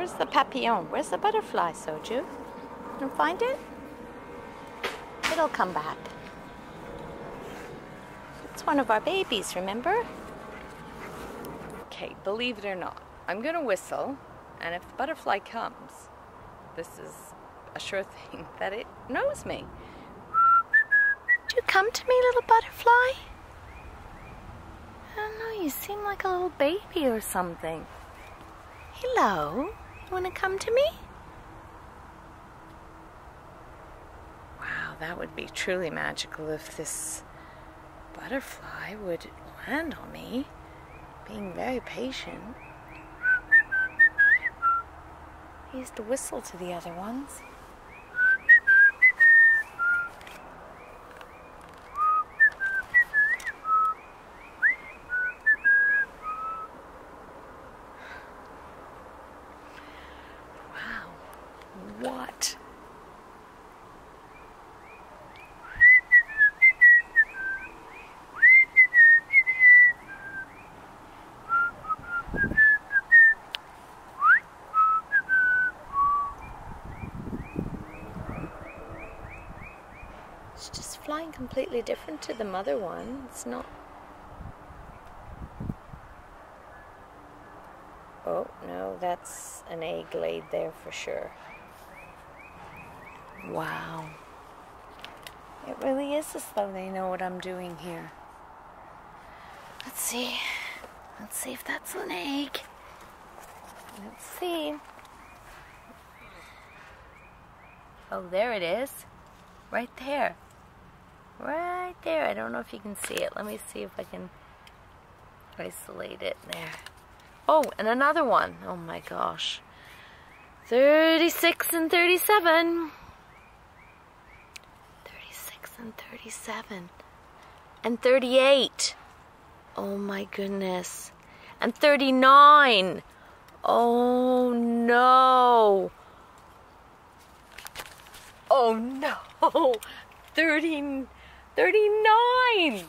Where's the papillon? Where's the butterfly, Soju? You find it? It'll come back. It's one of our babies, remember? Okay, believe it or not, I'm gonna whistle, and if the butterfly comes, this is a sure thing that it knows me. Do you come to me, little butterfly? I don't know, you seem like a little baby or something. Hello, you wanna come to me? Wow, that would be truly magical if this butterfly would land on me, being very patient. He used to whistle to the other ones. Wow, what? It's just flying completely different to the mother one. It's not. Oh, no, that's an egg laid there for sure. Wow. It really is as though they know what I'm doing here. Let's see. Let's see if that's an egg. Let's see. Oh, there it is. Right there. Right there. I don't know if you can see it. Let me see if I can isolate it there. Oh, and another one. Oh my gosh. 36 and 37. 36 and 37. And 38. Oh my goodness. And 39. Oh no. Oh no. 30, 39.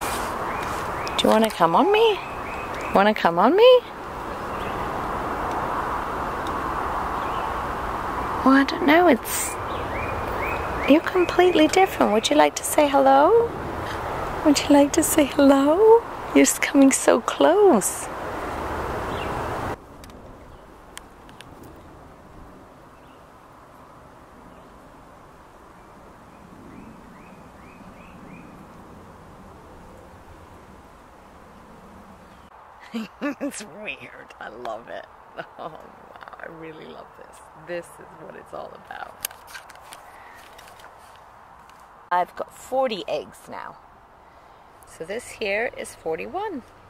Do you want to come on me? Want to come on me? Well, I don't know. It's. You're completely different. Would you like to say hello? Would you like to say hello? You're just coming so close. it's weird. I love it. Oh. I really love this. This is what it's all about. I've got 40 eggs now. So this here is 41.